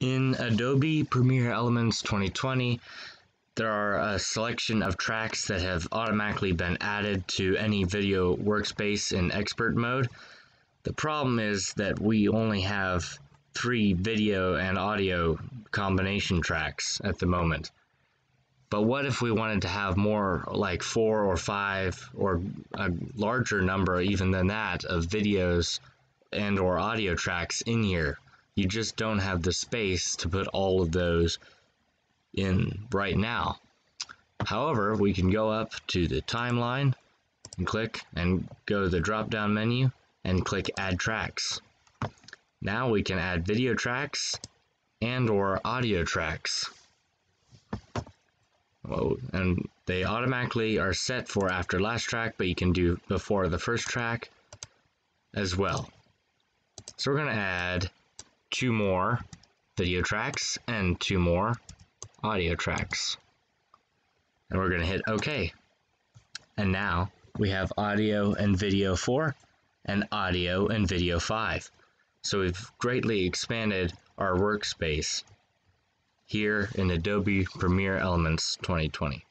In Adobe Premiere Elements 2020, there are a selection of tracks that have automatically been added to any video workspace in expert mode. The problem is that we only have three video and audio combination tracks at the moment. But what if we wanted to have more like four or five or a larger number even than that of videos and or audio tracks in here? You just don't have the space to put all of those in right now. However, we can go up to the timeline and click and go to the drop down menu and click add tracks. Now we can add video tracks and or audio tracks. Whoa, and they automatically are set for after last track, but you can do before the first track as well. So we're going to add two more video tracks and two more audio tracks. And we're going to hit OK. And now we have audio and video 4 and audio and video 5. So we've greatly expanded our workspace here in Adobe Premiere Elements 2020.